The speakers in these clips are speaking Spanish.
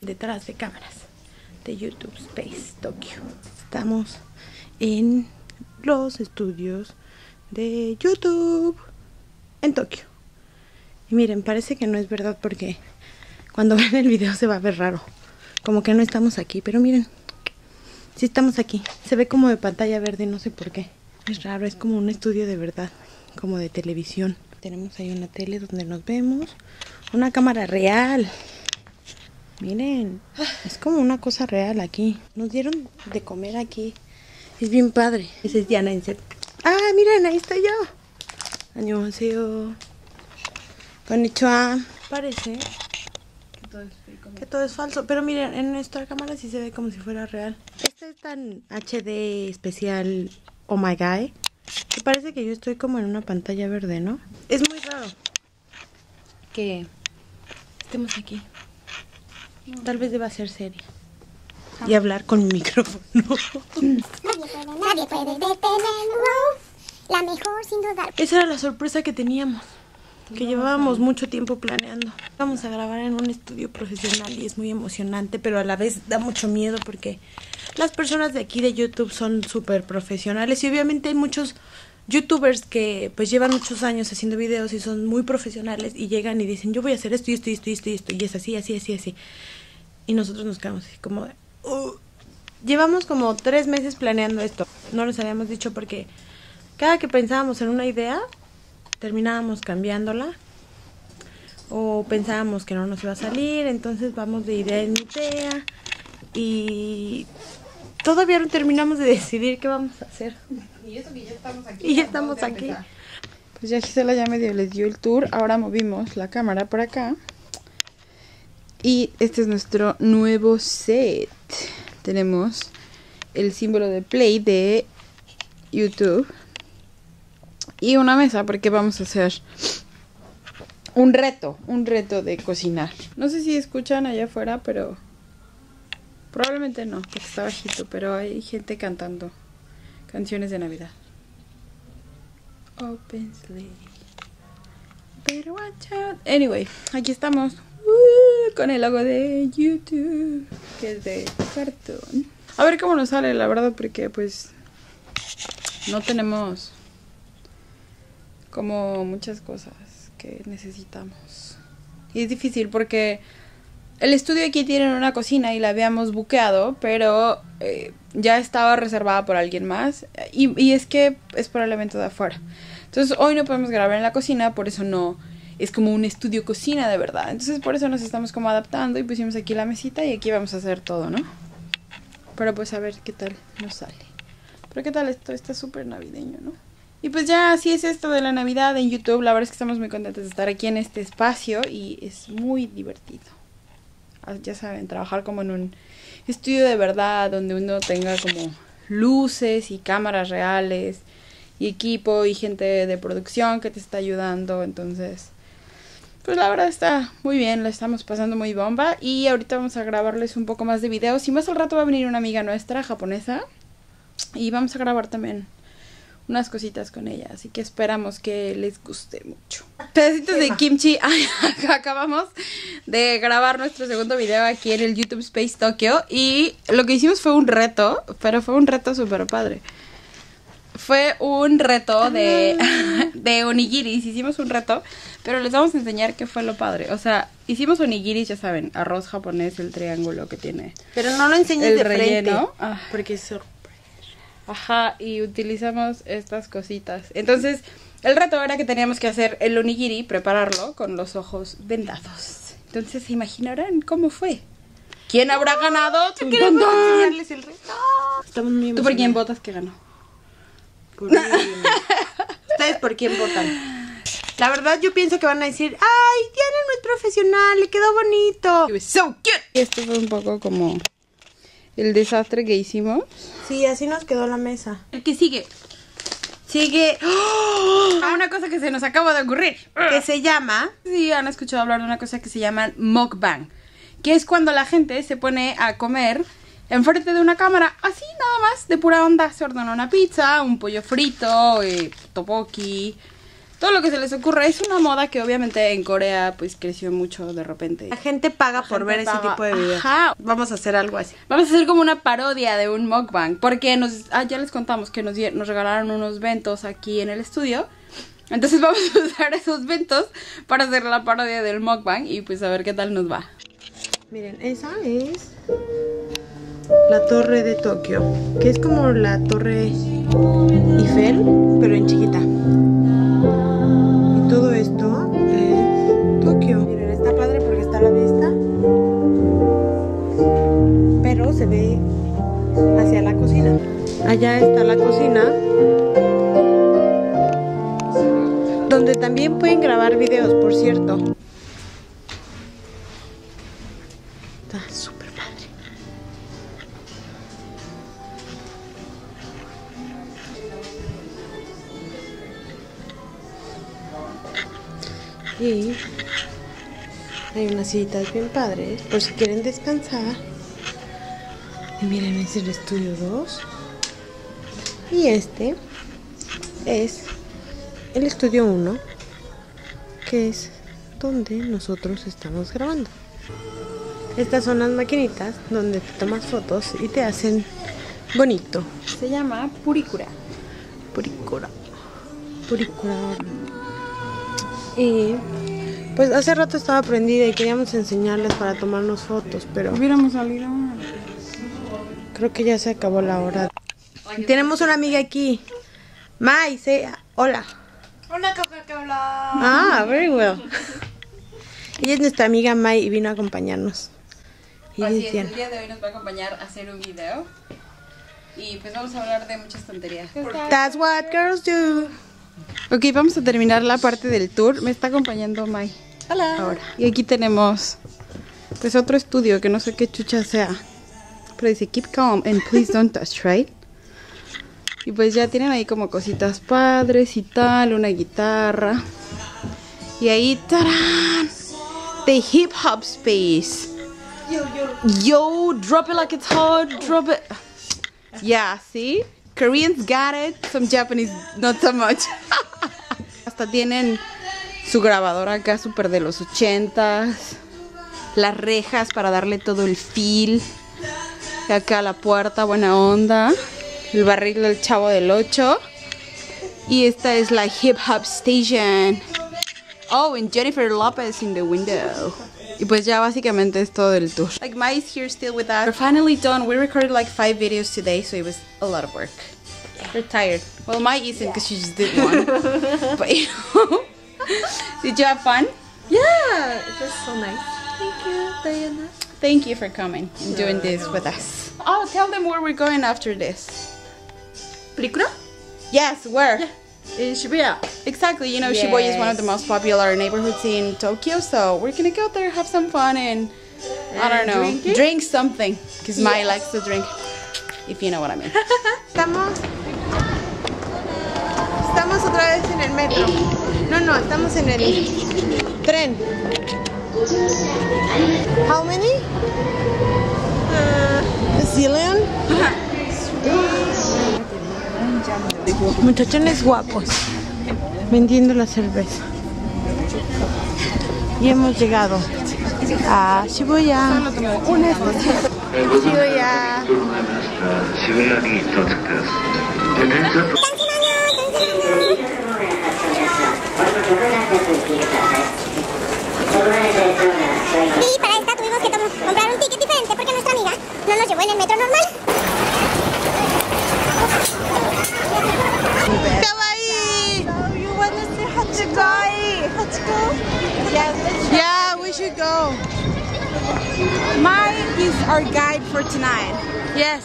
Detrás de cámaras de YouTube Space Tokyo. Estamos en los estudios de YouTube en Tokio. Y miren, parece que no es verdad porque cuando ven el video se va a ver raro. Como que no estamos aquí, pero miren, sí estamos aquí. Se ve como de pantalla verde, no sé por qué. Es raro, es como un estudio de verdad, como de televisión. Tenemos ahí una tele donde nos vemos. Una cámara real. Miren, es como una cosa real aquí. Nos dieron de comer aquí. Es bien padre. Esa es Diana Inset. Ah, miren, ahí estoy yo. Annyeonghaseyo. Konnichiwa. Parece que todo es falso. Pero miren, en nuestra cámara sí se ve como si fuera real. Este es tan HD especial Oh My God. Que parece que yo estoy como en una pantalla verde, ¿no? Es muy raro que estemos aquí. Tal vez deba ser seria. Y hablar con mi micrófono. Nadie puede, nadie puede detenerlo. La mejor sin dudar. Esa era la sorpresa que teníamos. Que llevábamos mucho tiempo planeando. Vamos a grabar en un estudio profesional y es muy emocionante, pero a la vez da mucho miedo porque las personas de aquí de YouTube son súper profesionales y obviamente hay muchos youtubers que pues llevan muchos años haciendo videos y son muy profesionales y llegan y dicen yo voy a hacer esto y esto y esto y esto y esto y es así, así, así, así. Y nosotros nos quedamos así como "Uh". Llevamos como tres meses planeando esto. No les habíamos dicho porque cada que pensábamos en una idea, terminábamos cambiándola. O pensábamos que no nos iba a salir, entonces vamos de idea en idea. Y todavía no terminamos de decidir qué vamos a hacer. Y eso que ya estamos aquí. Y ya estamos aquí. Pues ya Gisela ya medio les dio el tour. Ahora movimos la cámara por acá. Y este es nuestro nuevo set. Tenemos el símbolo de play de YouTube. Y una mesa porque vamos a hacer un reto. Un reto de cocinar. No sé si escuchan allá afuera, pero... Probablemente no, porque está bajito, pero hay gente cantando canciones de Navidad. Open sleigh. Better watch out. Anyway, aquí estamos. Uh, con el logo de YouTube. Que es de cartón. A ver cómo nos sale, la verdad, porque pues no tenemos como muchas cosas que necesitamos. Y es difícil porque el estudio aquí tiene una cocina y la habíamos buqueado, pero eh, ya estaba reservada por alguien más. Y, es que es por el evento de afuera. Entonces hoy no podemos grabar en la cocina, por eso no es como un estudio cocina de verdad. Entonces por eso nos estamos como adaptando y pusimos aquí la mesita y aquí vamos a hacer todo, ¿no? Pero pues a ver qué tal nos sale. Pero qué tal esto, está súper navideño, ¿no? Y pues ya así es esto de la Navidad en YouTube. La verdad es que estamos muy contentos de estar aquí en este espacio y es muy divertido. Ah, Ya saben, trabajar como en un estudio de verdad donde uno tenga como luces y cámaras reales y equipo y gente de producción que te está ayudando. Entonces, pues la verdad está muy bien, la estamos pasando muy bomba. Y ahorita vamos a grabarles un poco más de videos. Y más al rato va a venir una amiga nuestra japonesa. Y vamos a grabar también unas cositas con ella. Así que esperamos que les guste mucho. Pedacitos de kimchi. Ay, Acabamos de grabar nuestro segundo video aquí en el YouTube Space Tokyo. Y lo que hicimos fue un reto, pero fue un reto súper padre. Fue un reto de, de onigiris. Hicimos un reto, pero les vamos a enseñar qué fue lo padre. O sea, hicimos onigiris, ya saben, arroz japonés, el triángulo que tiene. Pero no lo enseñes El de frente. relleno. Ah. Porque es Ajá, y utilizamos estas cositas. Entonces, el reto era que teníamos que hacer el onigiri, prepararlo con los ojos vendados. Entonces, ¿se imaginarán cómo fue? ¿Quién habrá ganado? Tun, Queremos tun, tun. enseñarles el reto. Estamos muy ¿Tú por quién votas que ganó? Por mí. ¿Ustedes por quién votan? La verdad yo pienso que van a decir, ay, Diana no es profesional, le quedó bonito. It was so cute. Y esto fue un poco como el desastre que hicimos. Sí, así nos quedó la mesa. El que sigue. Sigue, Ah, una cosa que se nos acaba de ocurrir. que se llama, Sí, han escuchado hablar de una cosa que se llama mukbang, que es cuando la gente se pone a comer enfrente de una cámara, así nada más, de pura onda, se ordena una pizza, un pollo frito, eh, topoki, todo lo que se les ocurra. Es una moda que obviamente en Corea pues creció mucho de repente. La gente paga por gente ver ese paga. tipo de videos. Ajá. Vamos a hacer algo así. Vamos a hacer como una parodia de un mukbang. Porque nos, ah, ya les contamos que nos, nos regalaron unos ventos aquí en el estudio. Entonces vamos a usar esos ventos para hacer la parodia del mukbang y pues a ver qué tal nos va. Miren, esa es la torre de Tokio, que es como la torre Eiffel, pero en chiquita. Allá está la cocina, donde también pueden grabar videos, por cierto. Está súper padre. Y hay unas sillitas bien padres por si quieren descansar. Y miren, es el estudio 2. Y este es el estudio 1, que es donde nosotros estamos grabando. Estas son las maquinitas donde te tomas fotos y te hacen bonito. Se llama Purikura. Puricura. Puricura. Y pues hace rato estaba prendida y queríamos enseñarles para tomarnos fotos, pero Hubiéramos salido. creo que ya se acabó la hora. Tenemos una amiga aquí. Mai, say hola. Hola, Coca-Cola. Ah, very well. Ella es nuestra amiga Mai y vino a acompañarnos. Y Así es, el día de hoy nos va a acompañar a hacer un video. Y pues vamos a hablar de muchas tonterías. That's what girls do. Ok, vamos a terminar la parte del tour. Me está acompañando Mai. Hola. Ahora. Y aquí tenemos pues otro estudio que no sé qué chucha sea. Pero dice keep calm and please don't touch, right? Y pues ya tienen ahí como cositas padres y tal, una guitarra. Y ahí, ¡tarán! The hip hop space. Yo, drop it like it's hot, drop it. Yeah, see? Koreans got it, some Japanese not so much. Hasta tienen su grabadora acá súper de los ochentas. Las rejas para darle todo el feel. Acá la puerta, buena onda. El barril del chavo del 8. Y esta es la hip hop station. Oh, and Jennifer Lopez in the window. Y pues ya básicamente es todo el tour. Like Mai is here still with us. We're finally done. We recorded like five videos today, so it was a lot of work. We're tired. Well, Mai isn't because she just did one. but you know, did you have fun? Yeah, it was so nice. Thank you, Diana. Thank you for coming and doing this with us. Oh, tell them where we're going after this. ¿Película? Yes, where? In Shibuya. Exactly. You know, Shibuya is one of the most popular neighborhoods in Tokyo, so we're gonna go there, have some fun, and I don't know, drink drink something. Because Mai likes to drink, if you know what I mean. Estamos. Estamos otra vez en el metro. No, no, estamos en el tren. How many? Uh, a zillion? Muchachones guapos. Vendiendo la cerveza. Y hemos llegado a Shibuya. Shibuya. Tonight. Yes.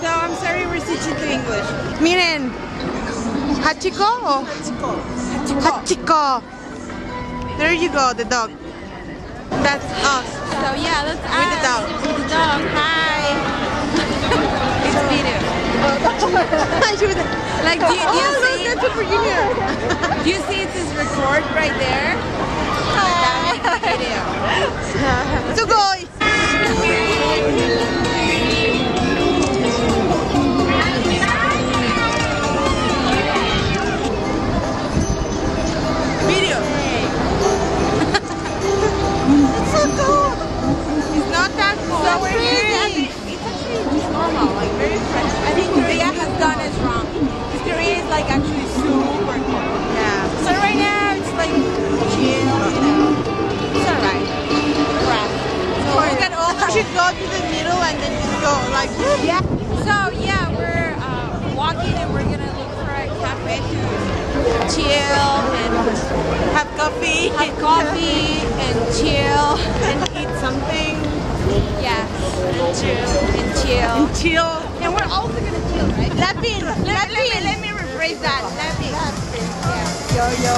So I'm sorry we're switching to English. Miren. Hachiko o Hachiko. There you go, the dog. That's us. So yeah, that's With the dog. With the dog. Hi. it's video. Like, do you, do you oh, see? look, that's Super Junior. Do you see it says record right there? That coffee, have coffee and chill. and eat something, Yeah, and chill and chill. And chill. And we're also gonna chill, right? Latin, Let, let me let me rephrase that. Let me. Yo yo.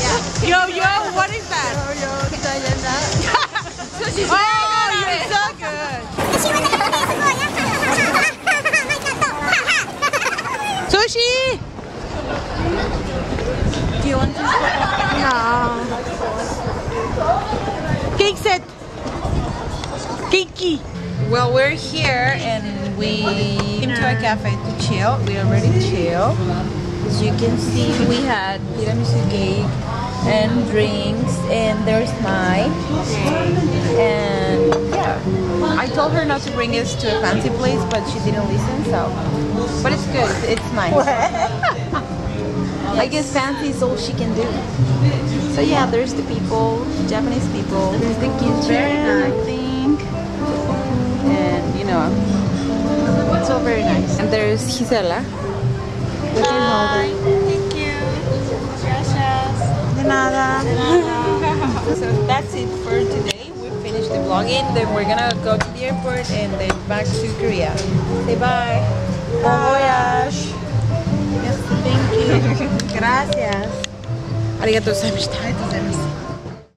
Yeah. Yo yo, what is that? Yo So she's Oh, you're so good. Sushi. Do you want this? Cake set. Cakey. Well, we're here and we came to a cafe to chill. We already chill. As you can see, we had tiramisu cake and drinks, and there's mine. And yeah, I told her not to bring us to a fancy place, but she didn't listen. So, but it's good. It's nice. I guess fancy is all she can do. So yeah, there's the people, Japanese people. There's the kitchen, I think and you know it's all very nice and there's Gisela with her Thank you. Gracias. De nada. so that's it for today we finished the vlogging then we're gonna go to the airport and then back to Korea say bye Bon voyage. Gracias. gozaimashita